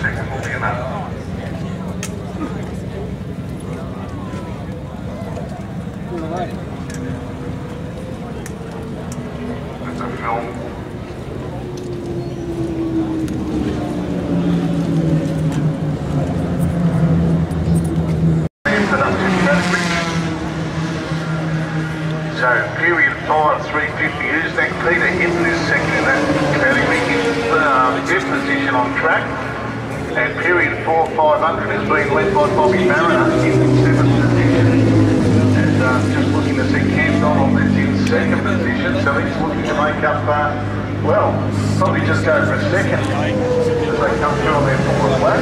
second will be enough. That's a film. Production category. So period five, 350 is then Peter Hinton is second in that category in uh, fifth position on track. And period four, 500 is being led by Bobby Mariner in seventh position. And uh, just looking to see Cam Donald that's in second position, so he's looking to make up, uh, well, probably just go for a second as they come through on their fourth lap.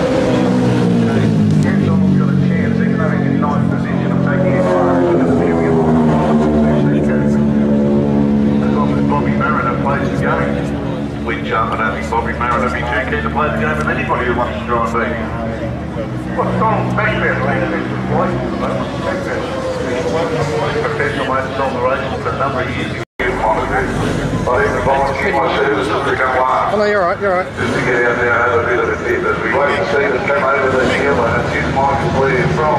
A chance, in ninth position, taking Bobby Mariner plays the game, Bobby be too keen to play the game with anybody who wants to try and beat him. What's Leader? He's playing Professional motors on for a number of years. I even volunteered my services to come along Oh no, you're right, you're right. just to get out there and have a bit of a dip as we wait to see come over the hill and it's his Michael Blair from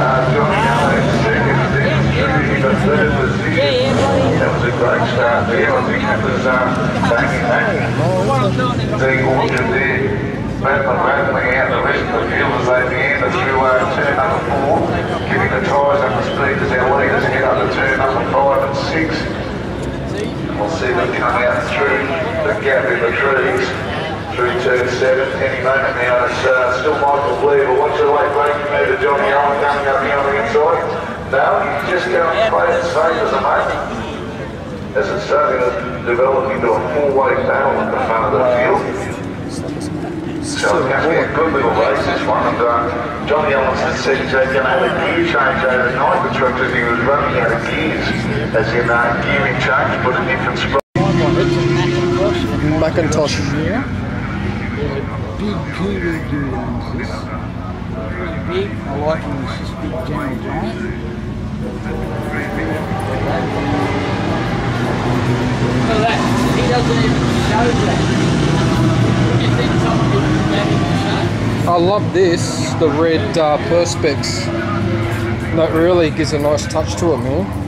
uh, Allen, second, then Trinity, but third. That was a great start there. I think that was that. The orchard there, rattling, rattling out the rest of the field as they meander through uh, turn number four, giving the tyres up the speed as our leaders head up to turn number five and six. We'll see them come out through the gap in the trees, through turn seven. Any moment now, it's uh, still Michael but watch the late breaking move to Johnny Allen coming up here on the inside. No, he's just going to play it safe as a mate. As it's starting to develop into a four-way battle at the front of the field. So it's going to be a good little race this one. And uh, Johnny Allen's the second he's going to have a gear change overnight, which looks as he was running out of gears, as in uh, gearing change, but a different spot. McIntosh. Yeah. Big kiwi dunes. This. Really big. I like when it's just big jams on it. Look at that. He doesn't even show that. I love this, the red uh, perspex. That really gives a nice touch to it, man.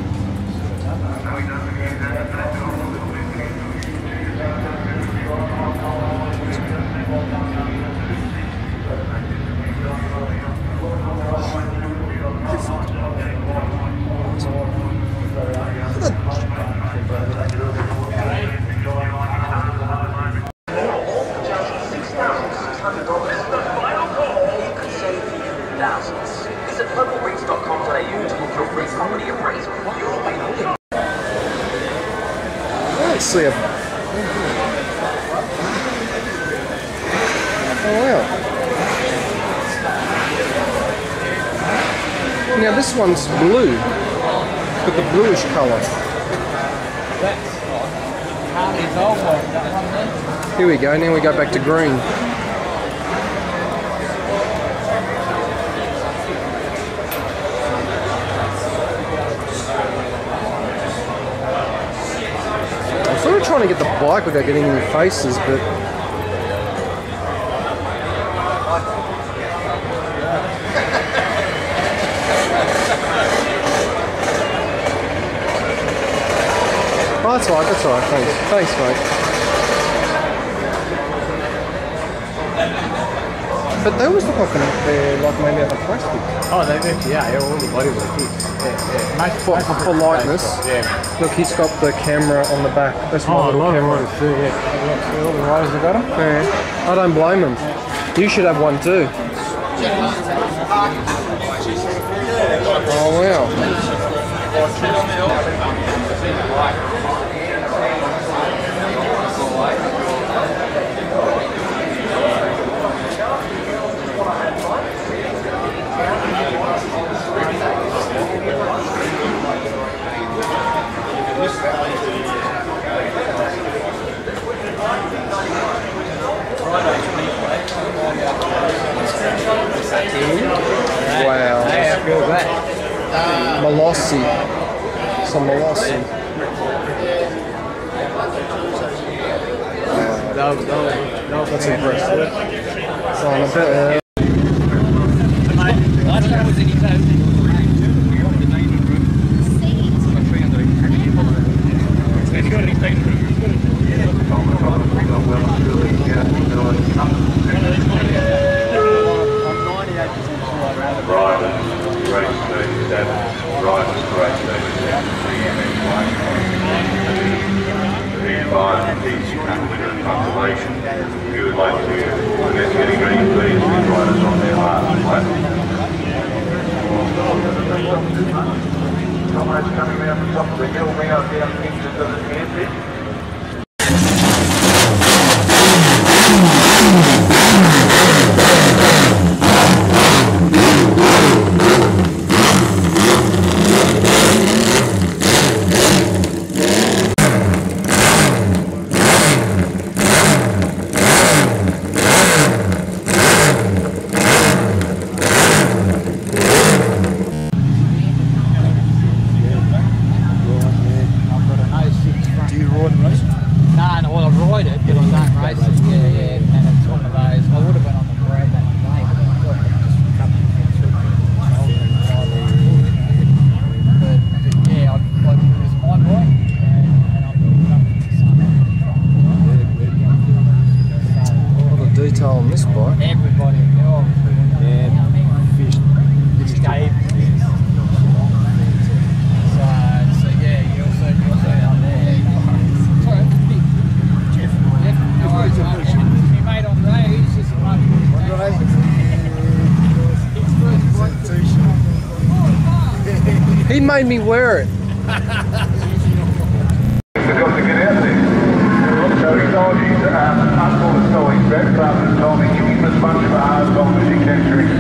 Visit localbreeds.com.au Let's see a. Oh wow. Now this one's blue, but the bluish colour. Here we go. Now we go back to green. I'm sort of trying to get the bike without getting in your faces, but that's all right, that's all right. Thanks. Thanks, mate. But they always look like they're uh, like made out of plastic. Oh, they actually are. Yeah, all the body work is. Yeah, yeah. For, for it's lightness. Yeah. Look, he's got the camera on the back. That's my Oh, a little camera. too, yeah. See all the have got them? Yeah. I don't blame him. You should have one too. Oh. Wow.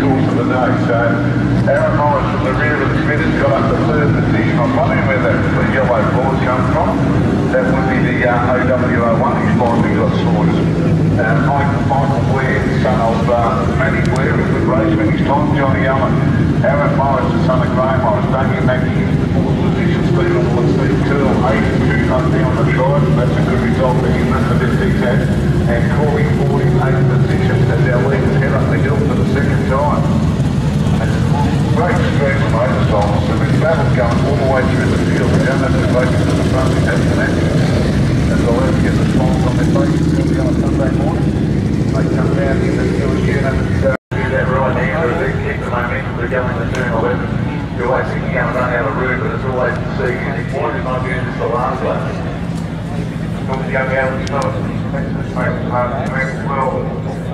Course of the day. So Aaron Morris from the rear of the spinners got up to third position. I'm wondering where that yellow board come from. That would be the OWO1 he's finally got sorted. Uh, Michael, son of uh, Matty time, Johnny Allen. Aaron Morris, the son of Graham Morris, Damien Mackey the position, Stephen Wood, Steve Curl, 82 up down the drive. That's a good result for him, that's the best. And Corey Ford in eighth position as our leaders head up the hill for the second time. Great stretch of motorcycles, so the battle's going all the way through the field. We don't have to focus to the front, we have to As well as get the smiles on their faces on a Sunday morning. They come down in the field unit and uh, do that right hand, or they keep the they're going to turn 11. You always you're going to run out of room, but it's always the second point, it might be just the last go down and start, makes the same part of the as well.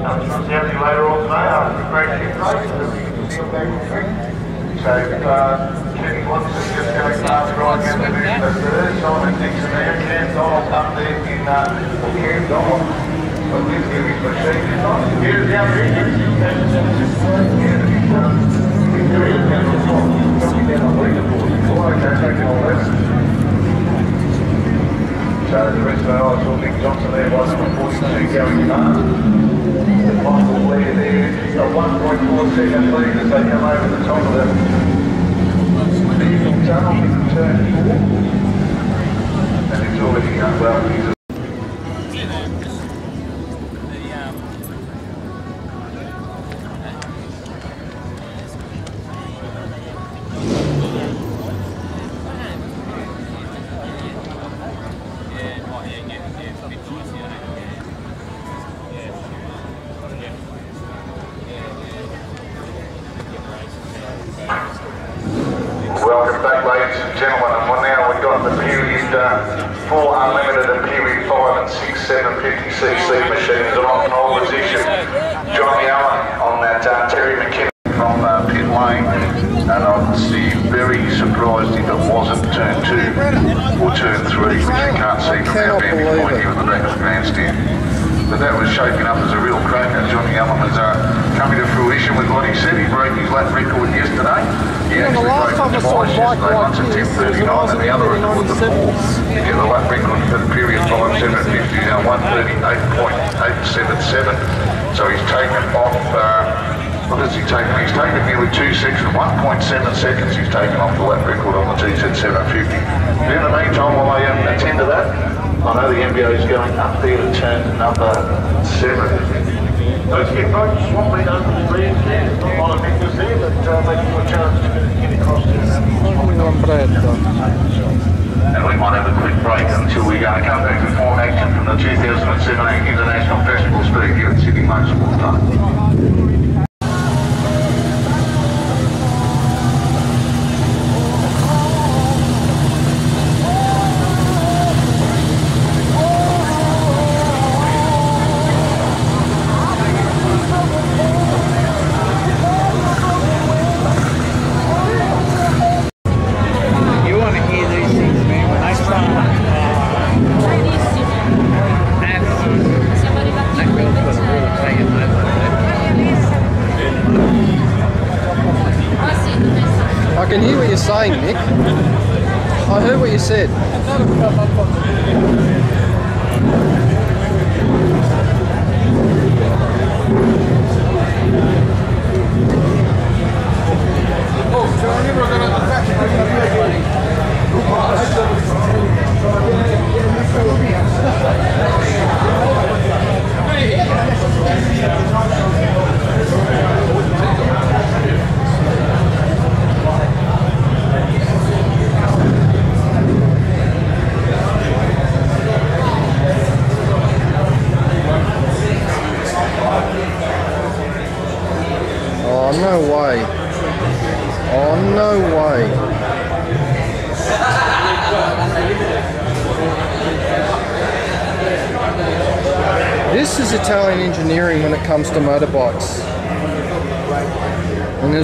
Later on today after the great and we'll in So, uh, Kenny Watson just going past right down the division of third. Simon Dixon there. Cam Donald there in, uh, or Cam Donald. This is. Here's the he's, uh, the the the rest of our saw Nick Johnson there by number 42 going past. Michael Blair there, a 1.4 second lead as they come over the top of the tunnel in turn. And it's already well. He's Welcome back, ladies and gentlemen. And well, now we've got the uh, four unlimited period five and six 750cc machines are on pole position. Johnny Allen on that uh, Terry McKinnon from uh, pit lane. And be very surprised if it wasn't turn two or turn three, which you can't see from our vantage point here at the back of the grandstand. But that was shaping up as a real cracker. Johnny Allen was uh, coming to fruition with what he said. He broke his lap record yesterday. He Yeah, the last broke time I saw a twice bike like at this was 10.39 when I was and in the other Italy was the 97. four. Yeah, the lap record for the period 5, 750 now 138.877. So he's taken off, uh, what has he taken? He's taken nearly two seconds, 1.7 seconds he's taken off the lap record on the GZ 750. In the meantime, while I um, attend to that, I know the MBO is going up there to turn number seven. Those get folks swamping over the greens there. Not a lot of victors there, but uh, they give a chance to get across to and we might have a quick break until going to come back to form action from the 2017 International Festival Speed here at Sydney Motorsport Park.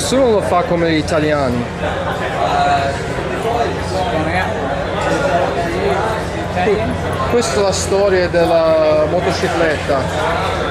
Nessuno lo fa come gli italiani. Questa è la storia della motocicletta.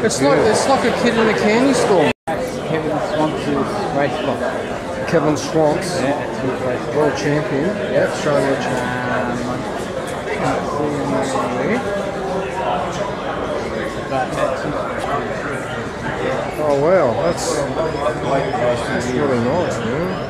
It's like it's like a kid in a candy store. Kevin Swanson's race box. Kevin Swans, Yeah, that's his race world champion. Yeah, Australian champion. Can't see him over there. But that's his Oh wow, that's that's really nice, man.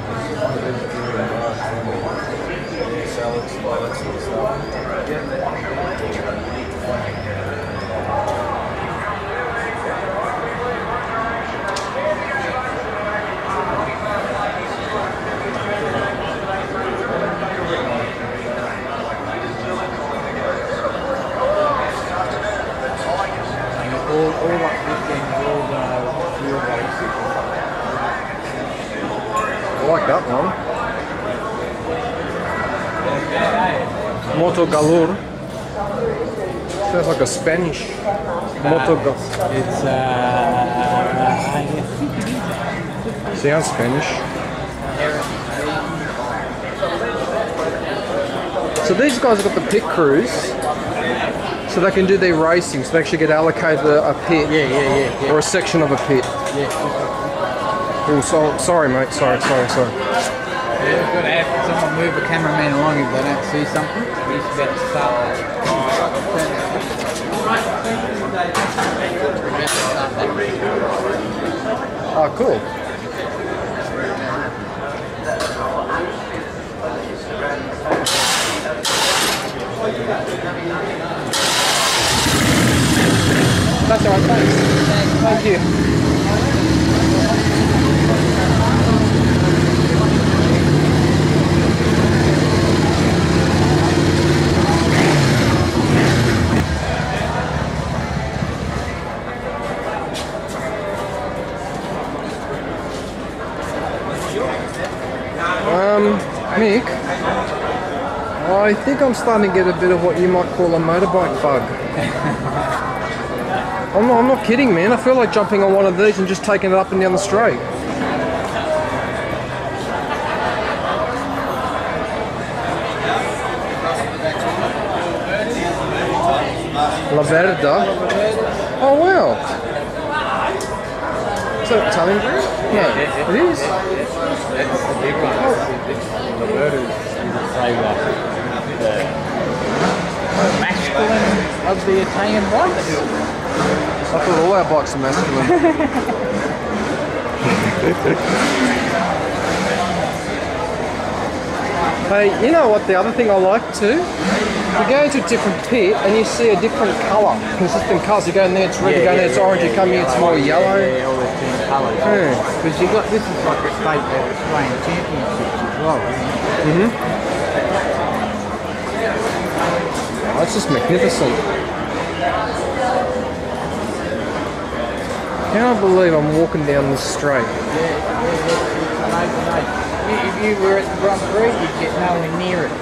All, all up weekend, all the field races. I like that one. Moto Galur. Sounds like a Spanish. Moto Galur. It's uh, I think it is. Sounds Spanish. So these guys have got the pit crews, so they can do their racing. So they actually get allocated a, a pit Yeah, yeah, yeah, yeah. or a section of a pit. yeah. Oh, so, sorry, mate. Sorry, sorry, sorry. Yeah, you've got to have someone move a cameraman along if they don't see something. He's about to start that. Oh, cool. That's all right, thanks. Thank you. Um, Mick, I think I'm starting to get a bit of what you might call a motorbike bug. I'm not, I'm not kidding, man. I feel like jumping on one of these and just taking it up and down the straight. Laverda. Oh wow. Is that Italian? No, it is. The. The bird is, is a. The masculine of the Italian bikes. I thought all our bikes are masculine. hey, you know what? The other thing I like too, you go into a different pit and you see a different colour, consistent colours. You go in there, it's red. you go in there, it's orange. You come here, it's more yellow. Yeah, all the team colours. Yeah. Because you got this is like a state Australian championships as well. Isn't it? Mm-hmm. Oh, it's just magnificent. Can't believe I'm walking down this straight. Yeah, yeah, yeah. Amazing, mate. If you were at the Grand Prix, you'd get nowhere near it.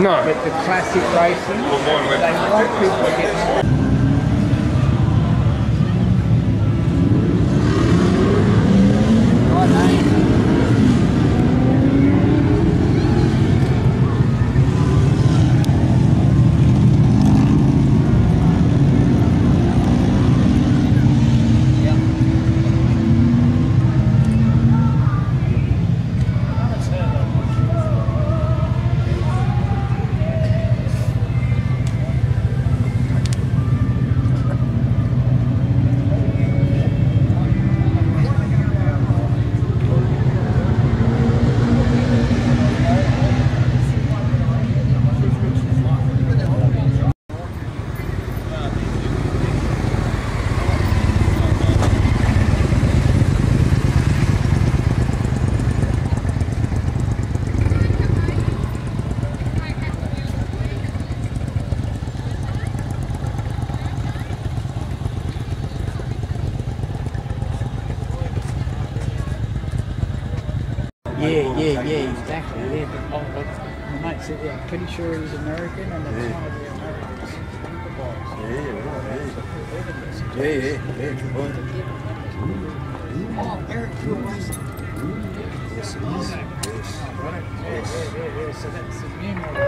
No. But the classic racing, they want people to get more. Right, mate. Yeah, yeah, yeah, exactly. Yeah, oh, my mate said, yeah, I'm pretty sure he's American and it's one of the American superbikes. Yeah, yeah, yeah, good point. Oh, Eric, you're. Yes, it is. Yes. Yeah, yeah, yeah, so that's model.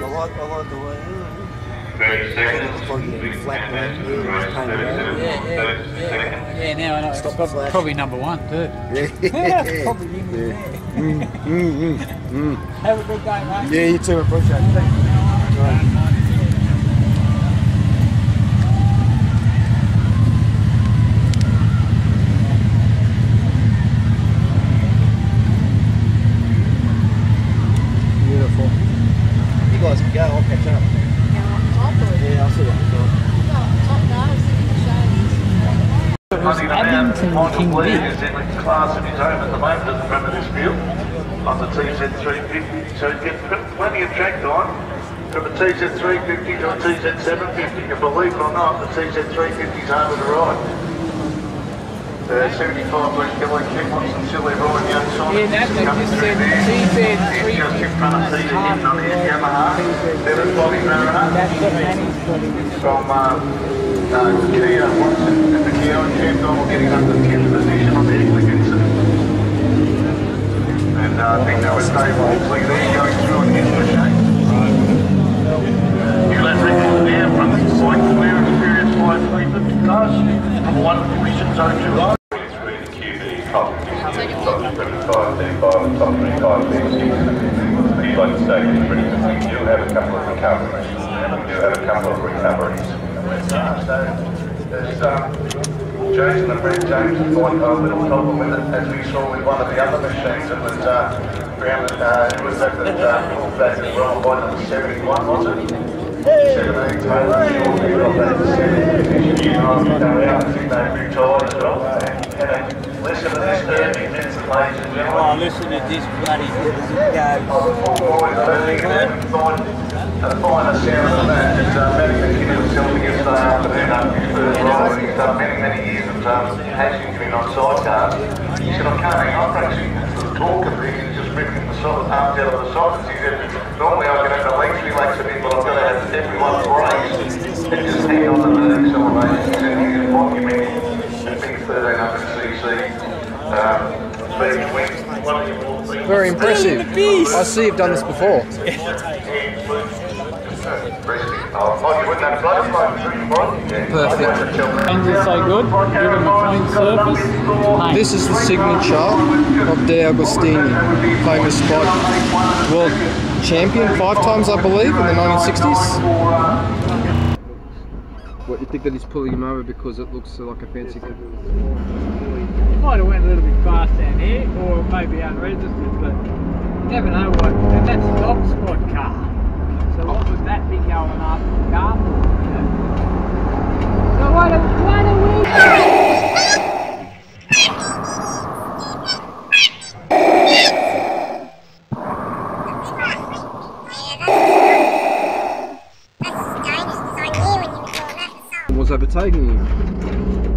I like, I like the way. 30 seconds. flat land, yeah, it's painted out. Yeah, yeah, yeah. Yeah, now I know. It's prob- probably number one, too. Yeah. probably there. Mm, mm, mm, mm. Have a good day, mate. Yeah, you too, appreciate it. Thanks. Beautiful. You guys can go, I'll catch up. Yeah, I'll see what you've got. Hunting Michael Lee is in the class of his own at the moment at the front of this field on the TZ350. So he's getting plenty of track time from the TZ350 to the TZ750. And believe it or not, the TZ350 is over the right. The 75 West Kelly Kim Watson Silly Ryan Young Simon Yeah, that they coming just said. TZ350 He's just in front of TZ Kim on his Yamaha. Then it's Bobby Mariner That's what Manny's got in his from um, uh, Kia Watson and the Kia Champ Double getting up to 10th position on the Egli Vincent. And uh, I think that was Dave Walkley there going through on his machine. New lap record there from Mike Clear Experience 5350 cars. Number one, Vision Zone 2. Like I say, it's pretty good. We do have a couple of recoveries. We do have a couple of recoveries. There's um, Jason and Brad James have a little with it, as we saw with one of the other machines that was uh, around, uh, it was at the uh, back as well by number 71, was it? 17 got that 70. You know, I think they retired as well. And, listen to this derby, ladies and Oh, listen to this bloody go. Always learning and uh, find a sound of that. It's, uh, Matty McKinnon first ride. He's done many, many years of um, on sidecars. He said, I can't hang on, actually, sort of talking to him, he's just ripping the solid arms out of the sockets. He said, normally I can have the legs relaxed a bit, but I've got to have everyone brace and just hang on to the acceleration. He said, he's documenting a big 1300cc um, speed wing. Of. Very impressive. I see you've done this before. Perfect. Engine so good, him a clean surface. This is the signature of De Agostini, famous spot world champion five times, I believe, in the 1960s. What you think that he's pulling him over because it looks like a fancy car? might have went a little bit fast down here, or maybe unregistered, but you never know what. And that's a dog squad car. So what would that be going after the car? You? So why do, why do we? Was overtaking him.